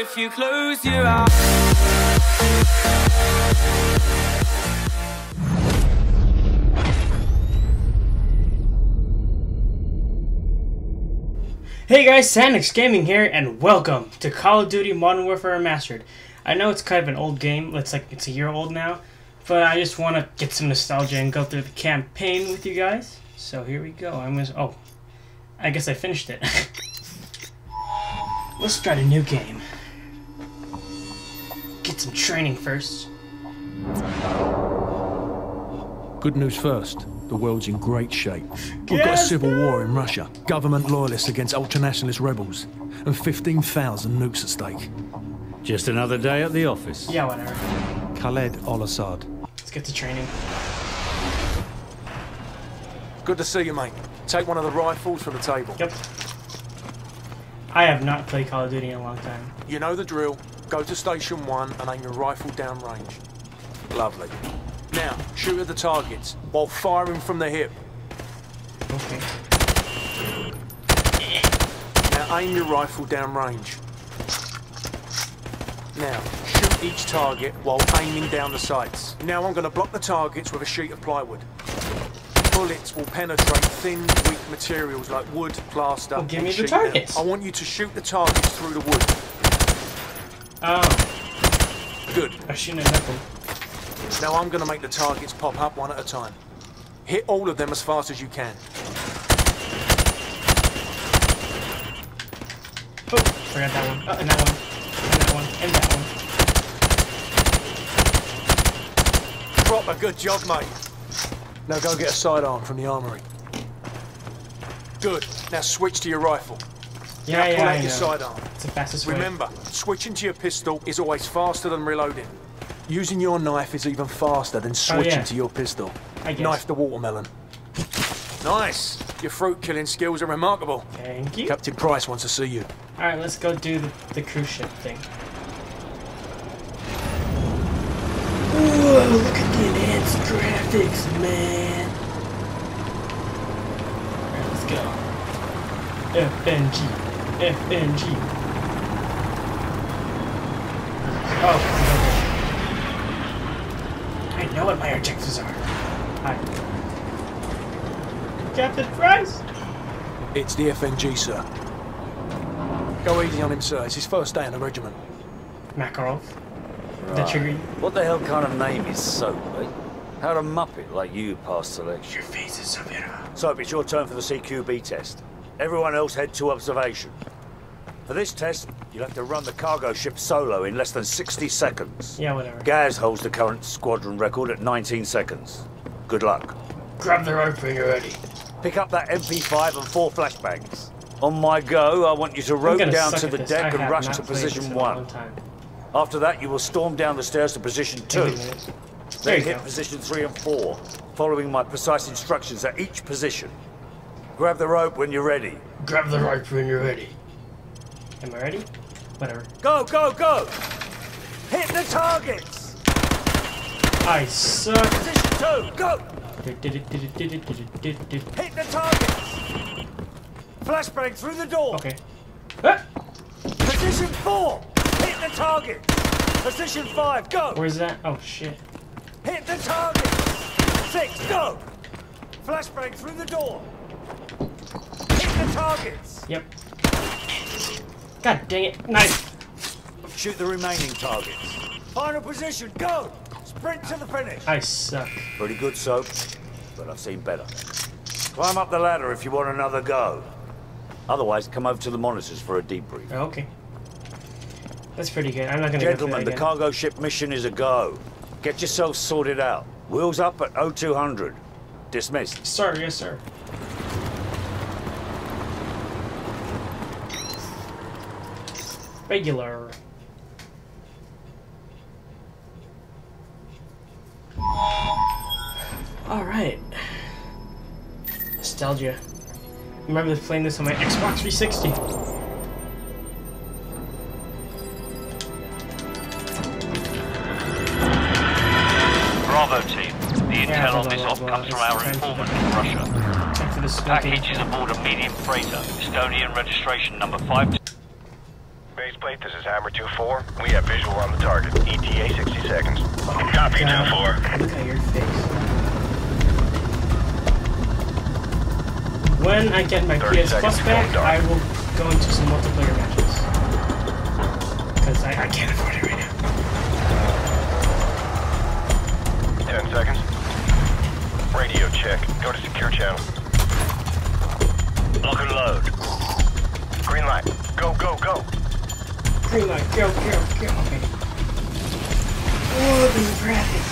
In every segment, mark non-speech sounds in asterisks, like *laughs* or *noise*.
if you close your eyes. Hey guys, Sanix Gaming here, and welcome to Call of Duty Modern Warfare Remastered. I know it's kind of an old game, it's like it's a year old now, but I just want to get some nostalgia and go through the campaign with you guys. So here we go. I'm gonna. Oh, I guess I finished it. *laughs* Let's start a new game. Get some training first. Good news first. The world's in great shape. We've got a civil war in Russia. Government loyalists against ultranationalist rebels. And 15,000 nukes at stake. Just another day at the office. Yeah, whatever. Khaled al-Assad. Let's get to training. Good to see you, mate. Take one of the rifles from the table. Yep. I have not played Call of Duty in a long time. You know the drill. Go to station one and aim your rifle down range. Lovely. Now, shoot at the targets while firing from the hip. Okay. Now aim your rifle down range. Now, shoot each target while aiming down the sights. Now I'm going to block the targets with a sheet of plywood. Bullets will penetrate thin, weak materials like wood, plaster, Well, give me the targets. I want you to shoot the targets through the wood. Oh, Good. I shouldn't have knuckled. Now I'm going to make the targets pop up one at a time. Hit all of them as fast as you can. Oh, forgot that one. Uh, oh, and that one. And that one. And that one. Proper good job, mate. Now go get a sidearm from the armory. Good. Now switch to your rifle. Yeah, now yeah, pull I out know. your sidearm. It's the fastest way. Remember, switching to your pistol is always faster than reloading. Using your knife is even faster than oh, switching Oh, yeah. to your pistol. I guess. Knife the watermelon. Nice. Your fruit killing skills are remarkable. Thank you. Captain Price wants to see you. Alright, let's go do the, the cruise ship thing. Whoa, look at the enhanced graphics, man. Alright, let's go. FNG. FNG. Oh. I know what my objectives are. Hi. Captain Price! It's the FNG, sir. Go easy on him, sir. It's his first day in the regiment. Makarov. The trigger. What the hell kind of name is Soap, eh? How'd a muppet like you pass selection? Your face is so beautiful. Soap, it's your turn for the CQB test. Everyone else head to observation. For this test, you'll have to run the cargo ship solo in less than 60 seconds. Yeah, whatever. Gaz holds the current squadron record at 19 seconds. Good luck. Grab the rope when you're ready. Pick up that MP5 and four flashbangs. On my go, I want you to rope down to the this. deck I and rush to position in one. After that, you will storm down the stairs to position two. Wait a minute. There Then hit go. position three and four, following my precise instructions at each position. Grab the rope when you're ready. Grab the rope when you're ready. Am I ready? Whatever. Go, go, go! Hit the targets! I suck. Position two, go! Okay. Hit the targets! Flashbang through the door! Ah! Position four! Hit the target! Position five, go! Where's that? Oh shit. Hit the target! Six, go! Flashbang through the door! Hit the targets! Yep. God dang it. Nice. Shoot the remaining targets. Final position, go! Sprint to the finish! I suck. Pretty good, Soap, but I've seen better. Climb up the ladder if you want another go. Otherwise, come over to the monitors for a debrief. Okay. That's pretty good. I'm not gonna Gentlemen, go the cargo ship mission is a go. Get yourselves sorted out. Wheels up at 0200. Dismissed. Sir, yes sir. Regular. Alright. Nostalgia. Remember playing this on my Xbox 360. Bravo team. The Yeah, intel on this op comes from our informant for in Russia. The Package is aboard a medium freighter, Estonian registration number 5. Faceplate, this is Hammer 2-4. We have visual on the target. ETA 60 seconds. Copy 2-4. Look at your face. When I get my PS Plus back. I will go into some multiplayer matches. Because I, I can't afford it right now. 10 seconds. Radio check. Go to secure channel. Lock and load. Green light, go, go, go. Okay. Oh, this is rapid.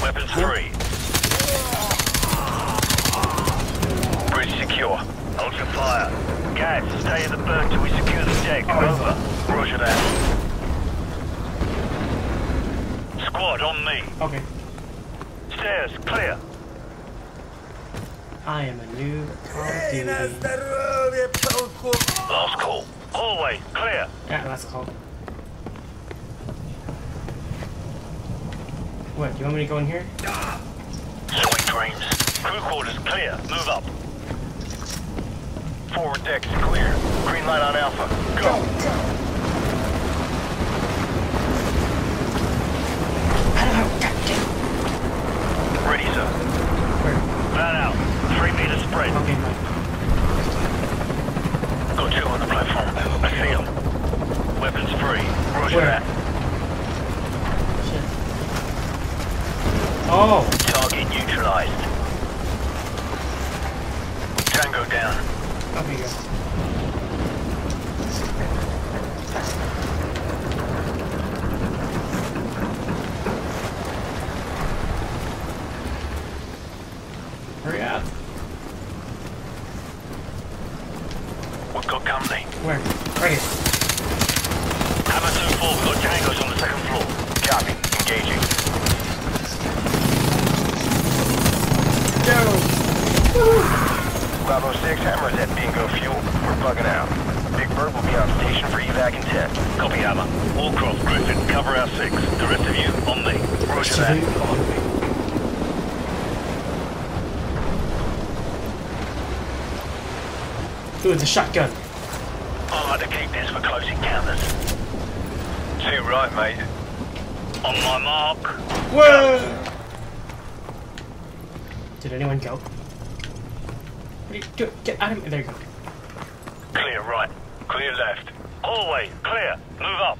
Weapons free. Bridge secure. Hold your fire. Guys, stay in the berth till we secure the deck. Oh, Over. Roger that. Squad on me. Okay. Stairs clear. I am a new Call of Duty. Last call. Hallway clear. Yeah, that's called. What, do you want me to go in here? Sweet dreams. Crew quarters clear. Move up. Forward deck's clear. Green light on Alpha. Go. Ready, sir. Where? Van out. Three meter spread. Okay, fine. Got two on the platform. I see them. Weapons free. Roger Where? that. Shit. Oh! Target neutralized. Tango down. Okay, good. Hurry up. We've got company. Where? Right here. Hammer 2-4. We've got tangos on the second floor. Copy. Engaging. Bravo 6, Hammer is at bingo fuel. We're bugging out. Big Bird will be on station for evac in 10. Copy, Hammer. Wallcroft, Griffin, cover our 6. The rest of you, on me. Roger that. On me. Ooh, it's a shotgun. I like to keep this for close encounters. Too right, mate. On my mark. Whoa! Did anyone go? What are you doing? Get out of me. There you go. Clear right. Clear left. Hallway, clear. Move up.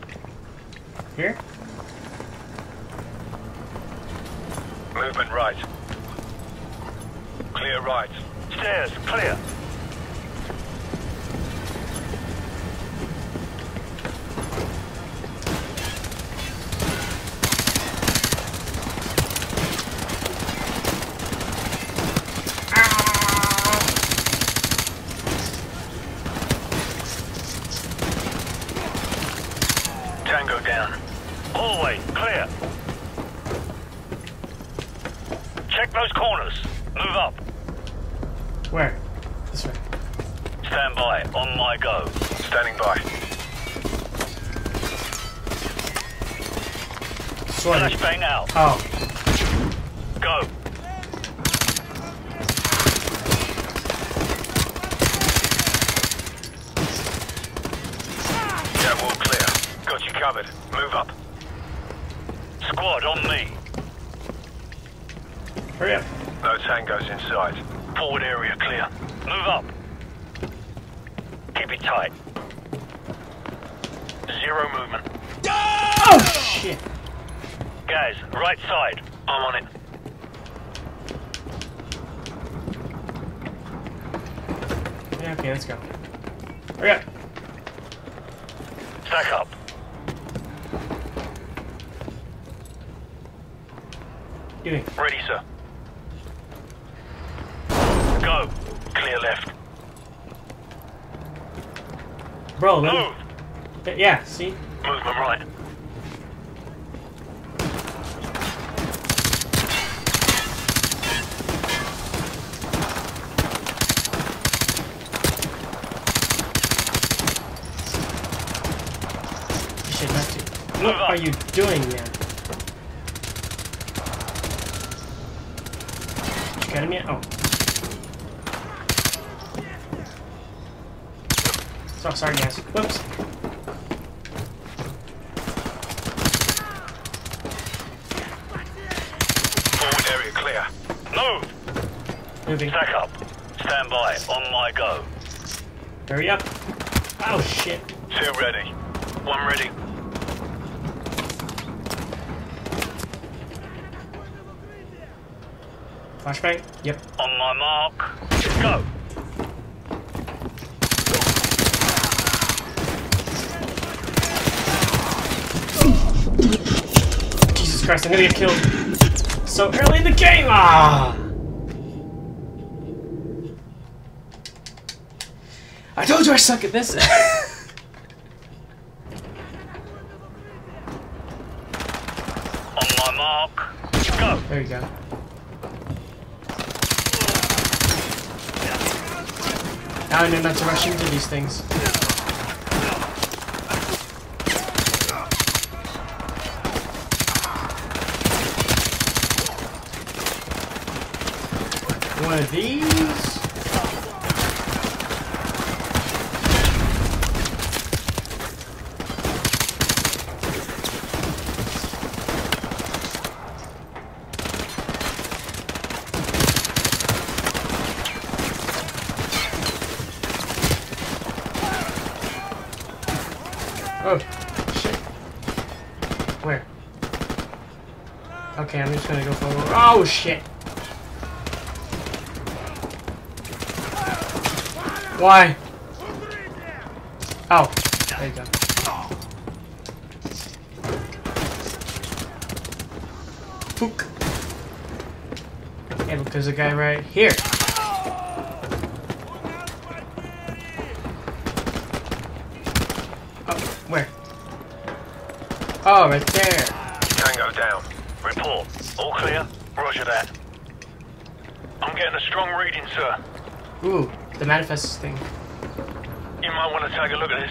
Here? Movement right. Clear right. Stairs, clear. Tango down. Hallway, clear. Check those corners. Move up. Where? This way. Stand by. On my go. Standing by. Sorted. Flashbang out. Oh. Go. Yeah, all clear. Got you covered. Move up. Squad on me. Hurry up. No tangos inside. Forward area clear. Move up. Keep it tight. Zero movement. Oh, shit. Guys, right side. I'm on it. Yeah, okay, let's go. Hurry up. Stack up. Ready, sir. Go. Clear left. Bro, Move. Yeah, see? Right. Shit, not to. What are you doing, man? Did you got him yet? Oh. Oh, sorry, guys. Whoops. Forward area clear. Move! Moving. Stack up. Stand by. On my go. Hurry up. Oh, shit. Two ready. One ready. Flashbang? Yep. On my mark. Go! Christ, I'm gonna get killed so early in the game! Ah! I told you I suck at this! *laughs* On my mark. Go! there you go. Now I know not to rush into these things. One of these. Oh, shit. Where? Okay, I'm just gonna go forward. Oh, shit! Why? Oh, there you go. Fook. Yeah, look, there's a guy right here. Oh, where? Oh, right there. Tango down. Report. All clear? Roger that. I'm getting a strong reading, sir. Ooh, the manifest thing. You might want to take a look at this.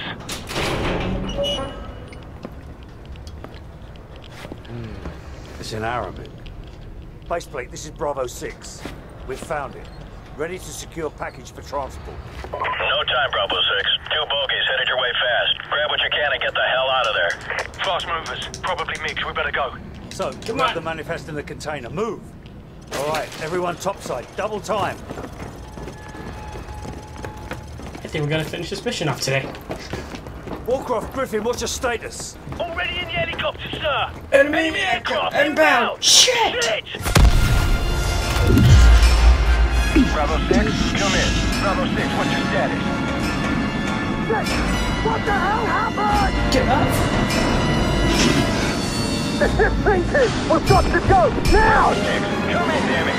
Hmm. It's in Arabic. Baseplate, this is Bravo 6. We've found it. Ready to secure package for transport. No time, Bravo 6. Two bogies headed your way fast. Grab what you can and get the hell out of there. Fast movers. Probably MiGs. We better go. So, Come grab on. the manifest in the container. Move! Alright, everyone topside. Double time. I think we're gonna finish this mission off today. Wallcroft Griffin, what's your status? Already in the helicopter, sir. Enemy aircraft inbound! Shit! Shit! Bravo 6, come in. Bravo 6, what's your status? What the hell happened? Get up! The ship's sinking. We've 6, come in, damn it.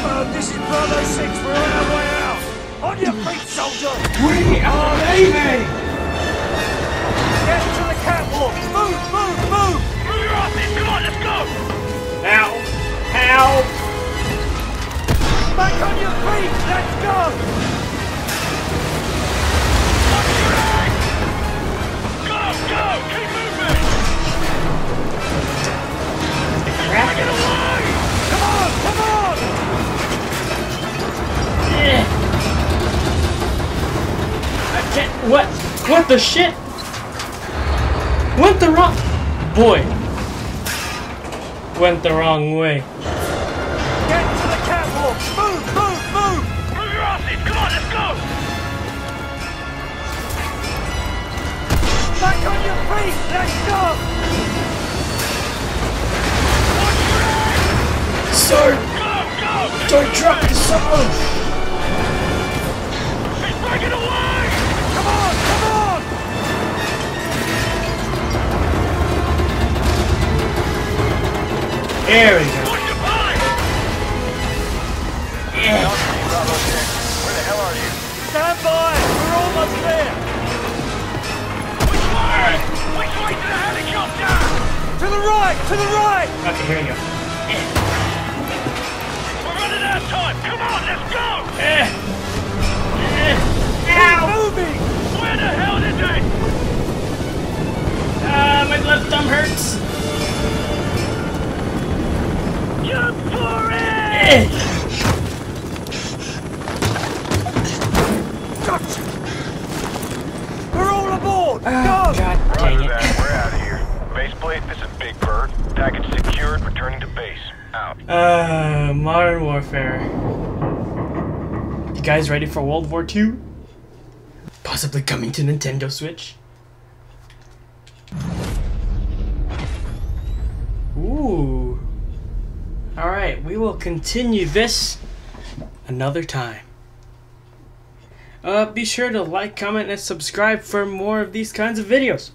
Uh, this is Bravo 6. We're on our way out. On your feet, soldier! We are leaving! Get to the catwalk! Move, move, move! Move your asses, come on, let's go! Help! Help! Back on your feet! Let's! Go, What the shit? Went the wrong. Boy. Went the wrong way. Get to the catwalk! Move, move, move! Move your asses, come on, let's go! Back on your feet! Let's go! Sir! Go, go! Don't drop the sword! There we go. Yeah. Where the hell are you? Stand by! We're almost there! Which way? Which way to the helicopter? To the right! To the right! Okay, here we go. We're running out of time! Come on, let's go! Eh. Eh. Ow! moving! Where the hell is it? Ah, my left thumb hurts. Jump for it! Eh. Gotcha! Oh, God dang Roger it. that. We're out of here. Baseplate, this is Big Bird. Package secured, returning to base. Out. Uh, Modern Warfare. You guys ready for World War II? Possibly coming to Nintendo Switch? Ooh. Alright, we will continue this another time. Uh, be sure to like, comment, and subscribe for more of these kinds of videos.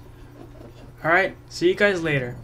Alright, see you guys later.